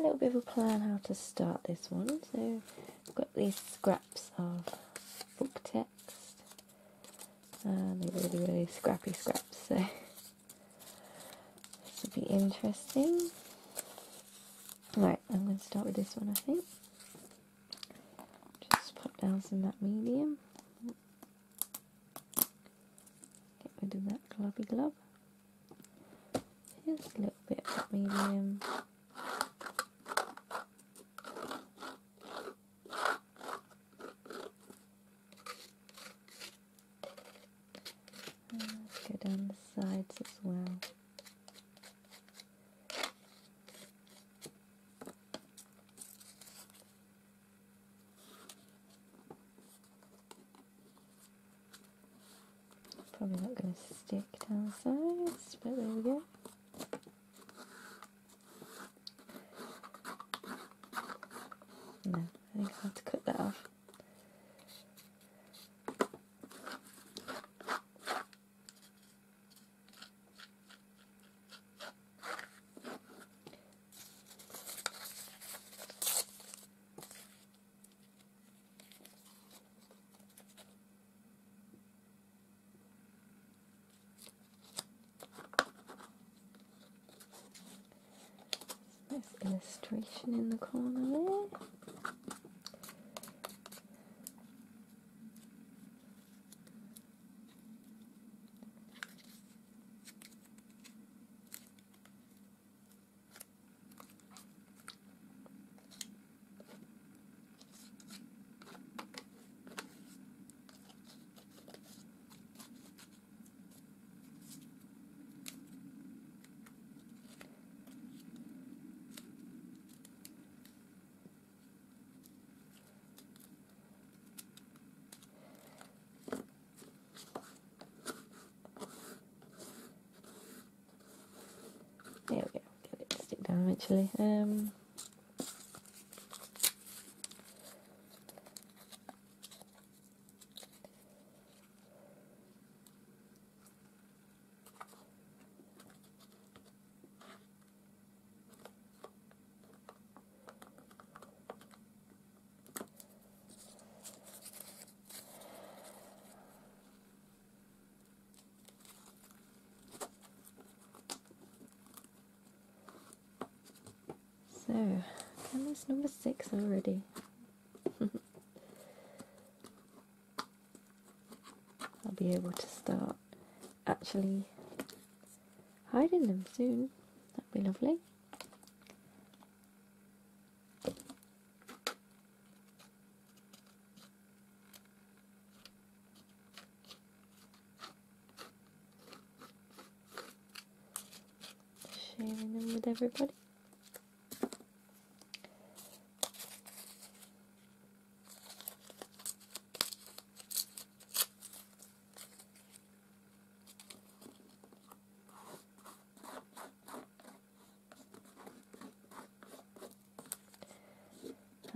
a little bit of a plan how to start this one. So I've got these scraps of book text. And they're really, really scrappy scraps, so this will be interesting. Right, I'm going to start with this one, I think. Just put down some matte medium. Get rid of that globby glob. Just a little bit of medium. Down the sides as well. Probably not going to stick down sides, but there we go. No, I think I have to cut that off. Nice illustration in the corner there we go. Get eventually. Um, so, canvas number six already. I'll be able to start actually hiding them soon. That'd be lovely. Sharing them with everybody.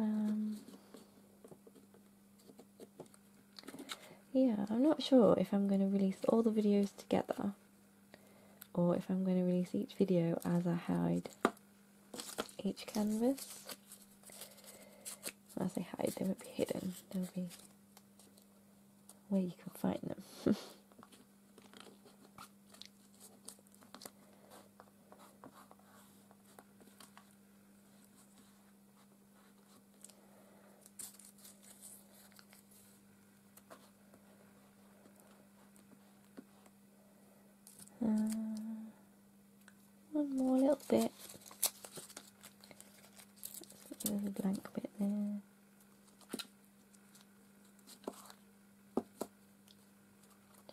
Um, yeah, I'm not sure if I'm going to release all the videos together or if I'm going to release each video as I hide each canvas. When I say hide, they won't be hidden, they'll be where you can find them. Uh, one more little bit. There's a blank bit there.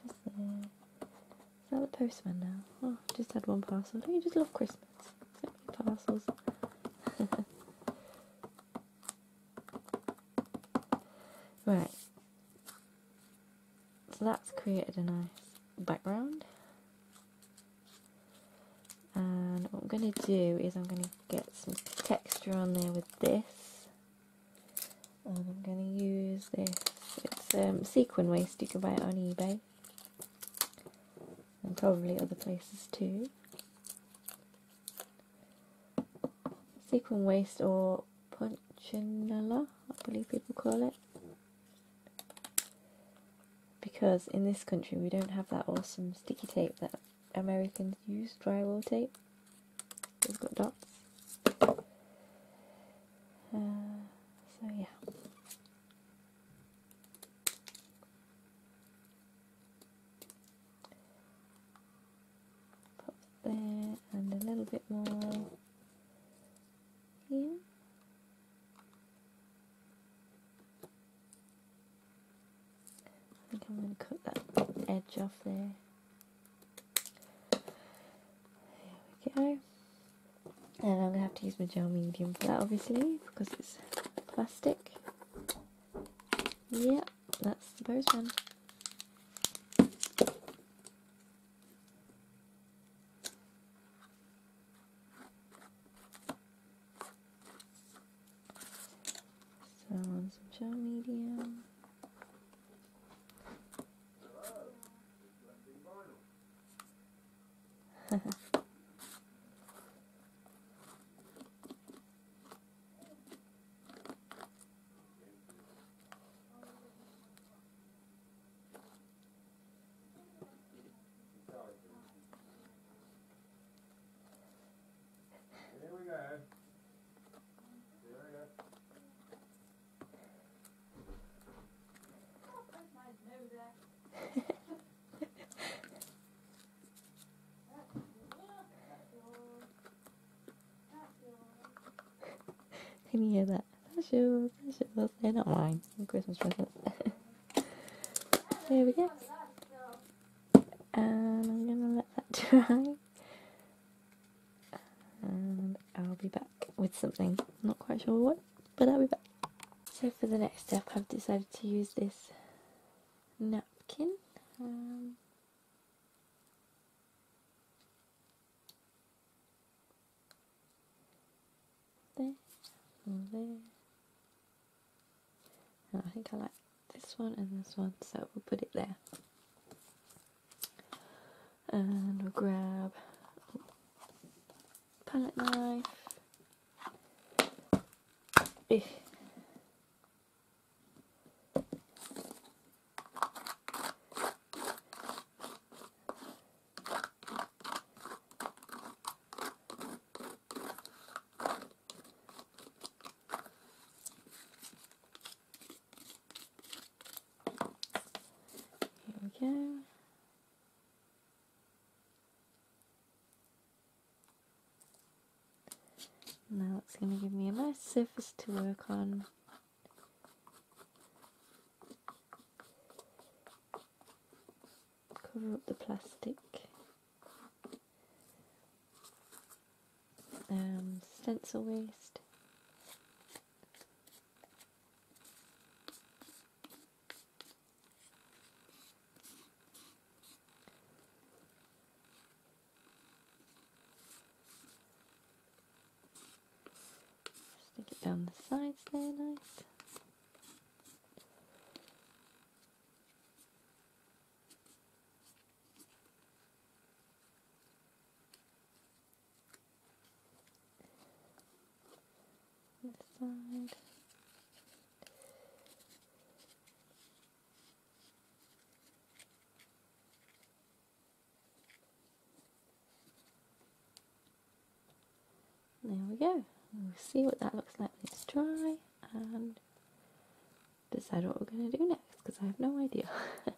Just there. Is that the postman now? Oh, just had one parcel. Don't you just love Christmas? So many parcels. right. So that's created a nice background. And what I'm going to do is I'm going to get some texture on there with this. And I'm going to use this. It's sequin waste, you can buy it on eBay. And probably other places too. sequin waste or punchinella, I believe people call it. Because in this country we don't have that awesome sticky tape that Americans use, drywall tape. It's got dots. Uh, so yeah. Pop there and a little bit more here. I think I'm going to cut that edge off there. There we go. And I'm going to have to use my gel medium for that obviously because it's plastic. Yep, that's the postman. So on some gel medium. Here we go. Here we go. Can hear that? That's yours. They're not mine. Christmas presents. there we go. And I'm gonna let that dry. And I'll be back with something. Not quite sure what, but I'll be back. So for the next step, I've decided to use this napkin. Um, there, there. And I think I like this one and this one, so we'll put it there. And we'll grab palette knife. Here we go. Now it's going to give me a nice surface to work on. Cover up the plastic. Um, stencil waste. Stick it down the sides there, nice. This side. There we go. We'll see what that looks like when it's dry and decide what we're going to do next because I have no idea.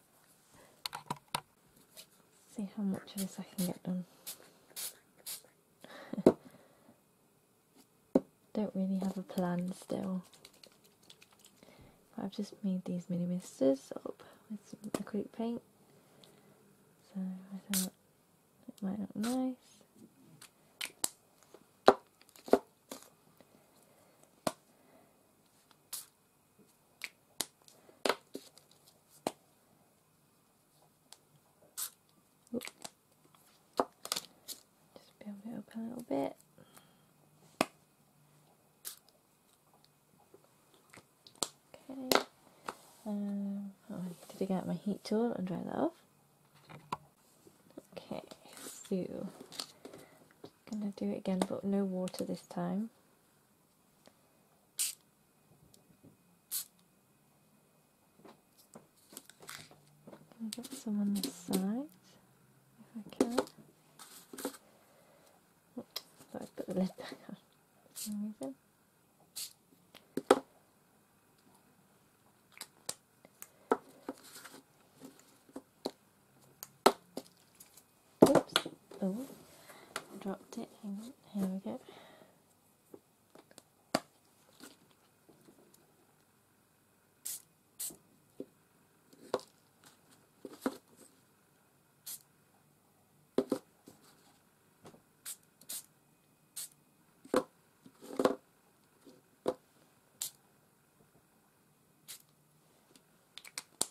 see how much of this I can get done. Don't really have a plan still. But I've just made these mini misters up with some acrylic paint. So I thought it might look nice. Just build it up a little bit. Um, I need to dig out my heat tool and dry that off. Okay, so I'm gonna do it again, but no water this time. Give someone Oh, dropped it. Hang on. Here we go.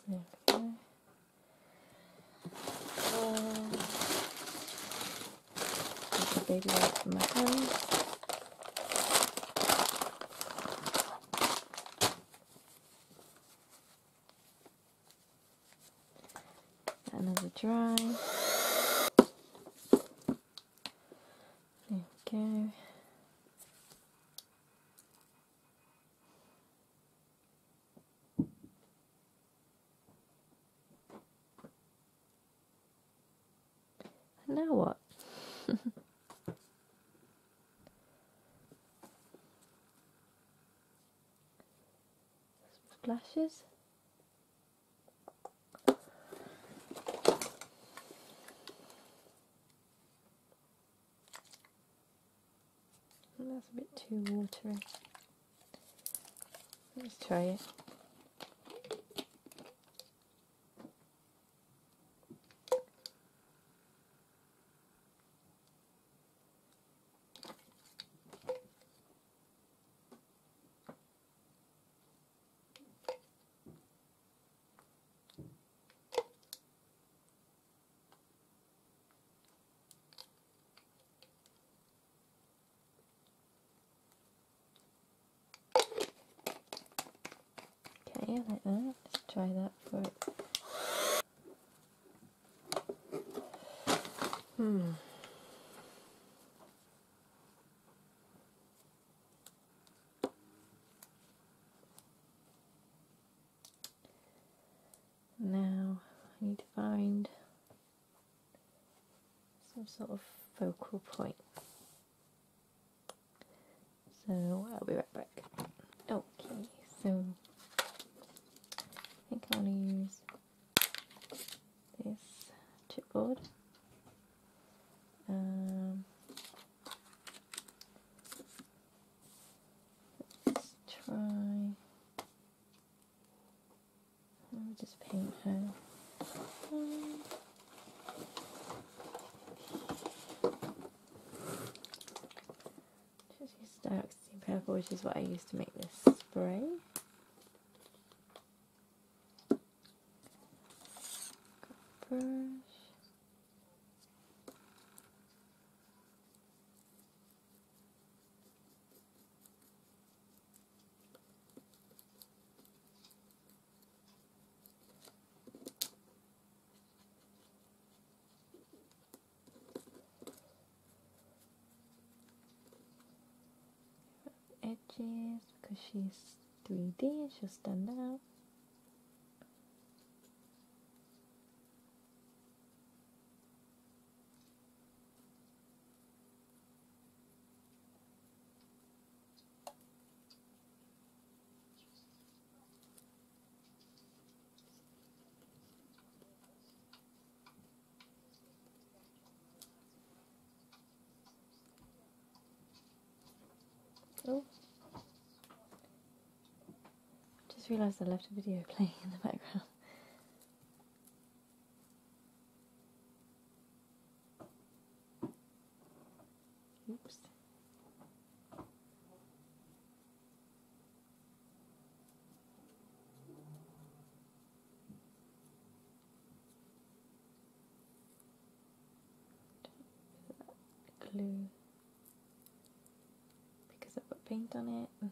There we go. Um, take the baby my. Another dry. There we go. Now what? Splashes. That's a bit too watery. Let's try it. Like that. Let's try that for it. Hmm. Now I need to find some sort of focal point. So I'll be right back. Okay, so I think I want to use this chipboard. Um, let's try. Me just paint her. Just use Dioxazine purple, which is what I used to make this spray. She's 3D, she'll stand out. Oh. Just realised I left a video playing in the background. Oops. Glue because I've got paint on it.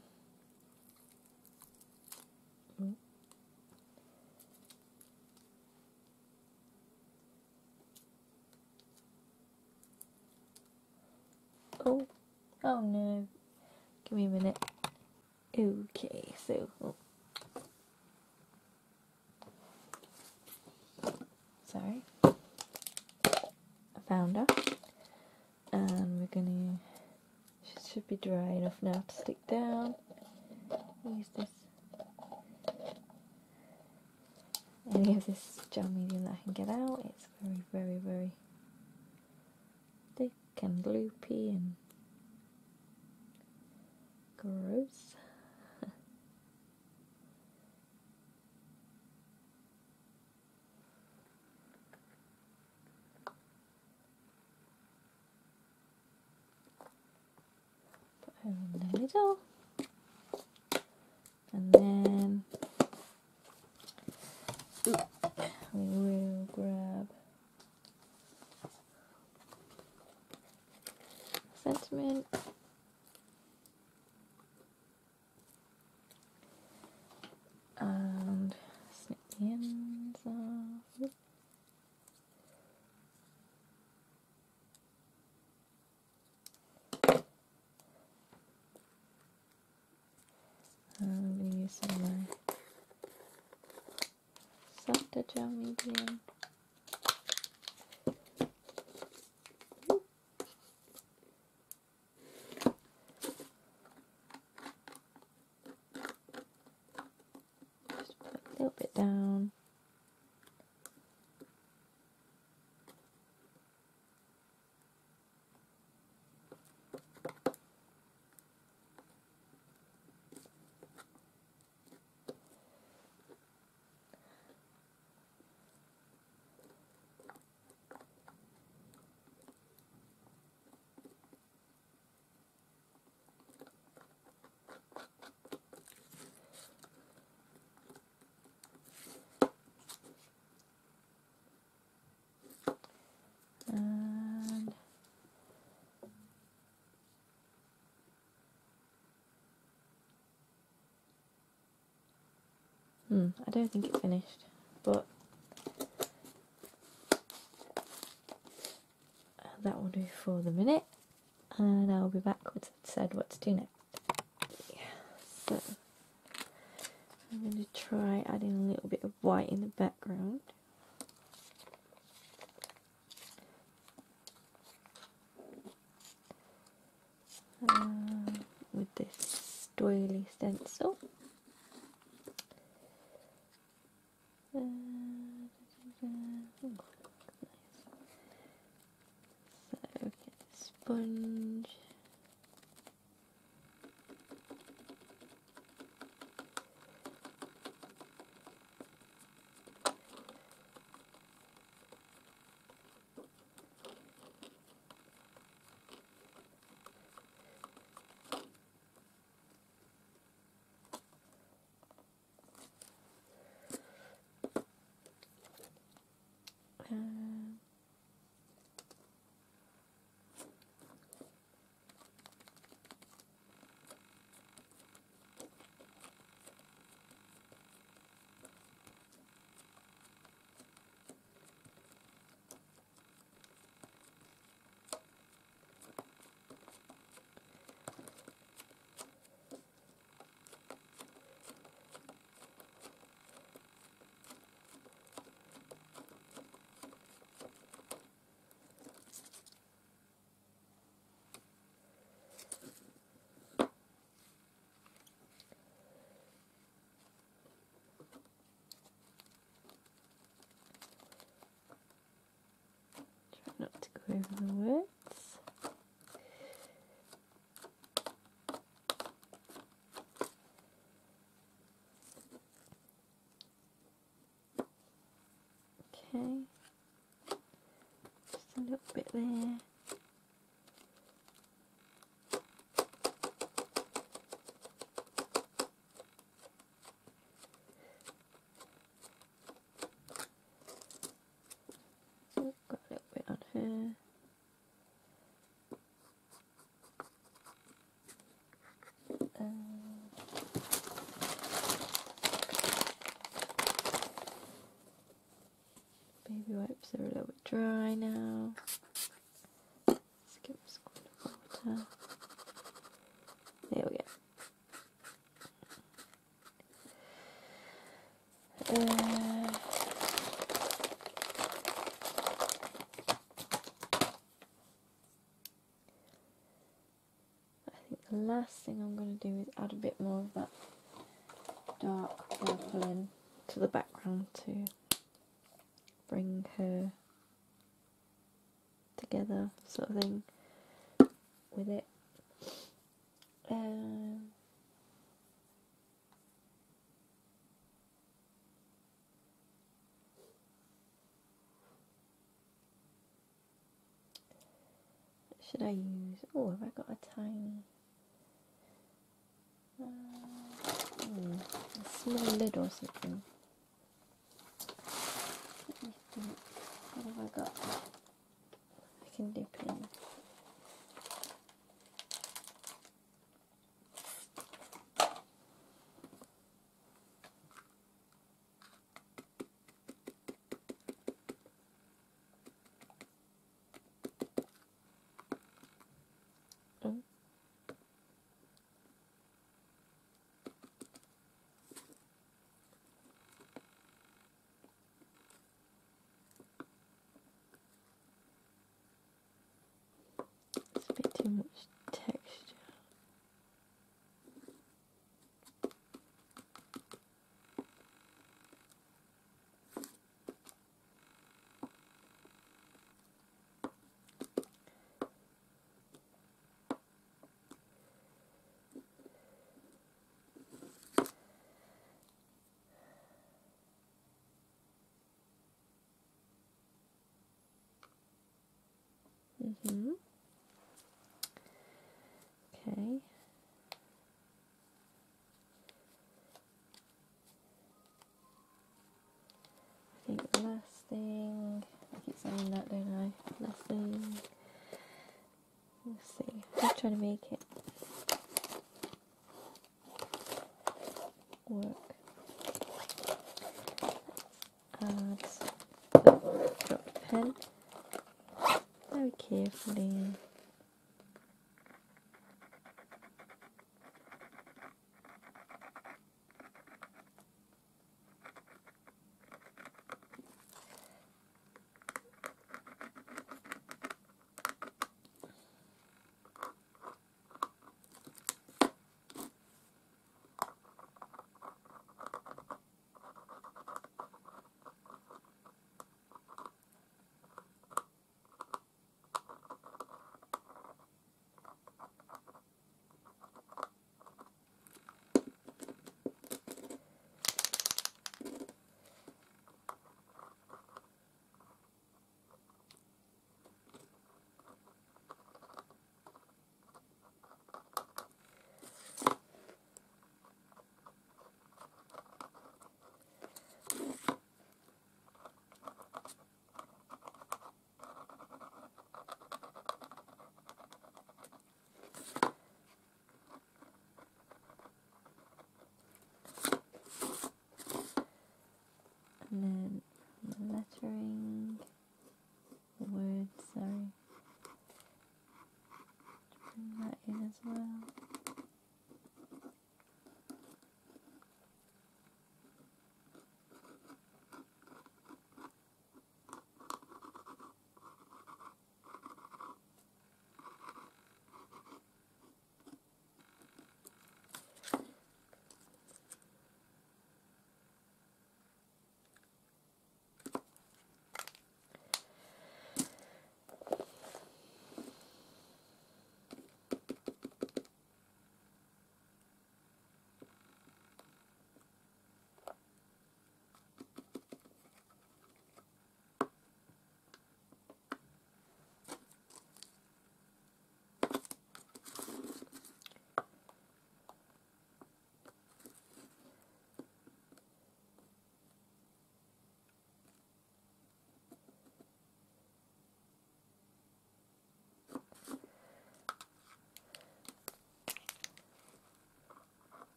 Mm. Oh, oh no. Give me a minute. Okay, so. oh. sorry, I found her, and we're gonna. She should be dry enough now to stick down. Use this. Any of this gel medium that I can get out. It's very, very, very thick and gloopy and gross. Put her middle. And then we will grab sentiment. And snip the ends off. Oop. And I'm use some of my softer gel medium. Just put a little bit down. And hmm, I don't think it finished, but that will do for the minute, and I'll be back once I've said what to do next. I'm going to try adding a little bit of white in the background. um, with this doily stencil. Uh, oh, nice. So get the sponge. Um, Try not to go over the words. Okay, just a little bit there. Dry now. Skip water. There we go. Uh, the last thing I'm going to do is add a bit more of that dark purple in to the background too. Sort of thing with it. Um, should I use? Oh, have I got a tiny, uh, hmm, a small lid or something? What have I got? Can dip in. Oh. It's a bit too much texture. Mhm. Okay. I think the last thing, I keep saying that, don't I? Last thing, let's see, just trying to make it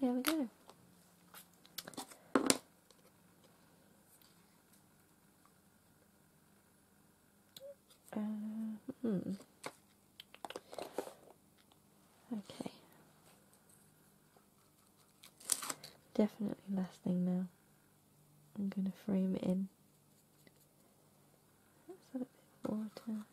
there we go. Uh, hmm. Okay. Definitely lasting now. I'm going to frame it in. Add a bit of water.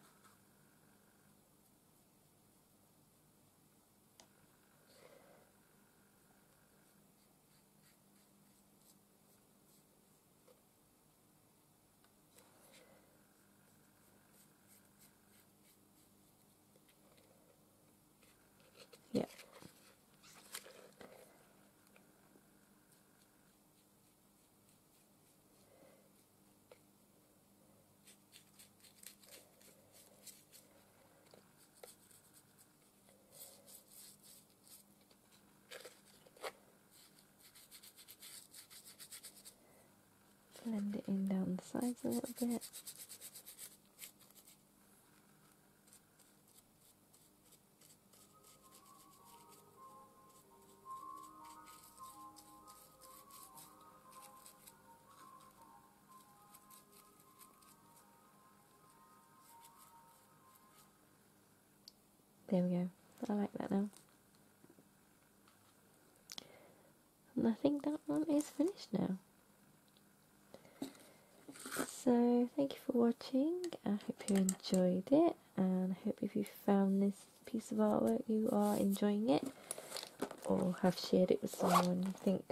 Yeah. Blend it in down the sides a little bit. There we go. I like that now. And I think that one is finished now. So thank you for watching. I hope you enjoyed it and I hope if you found this piece of artwork you are enjoying it or have shared it with someone you think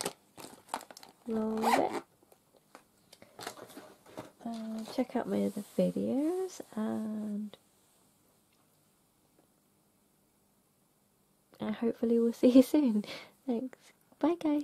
will love it. Uh, check out my other videos and and hopefully we'll see you soon. Thanks. Bye guys.